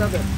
Okay.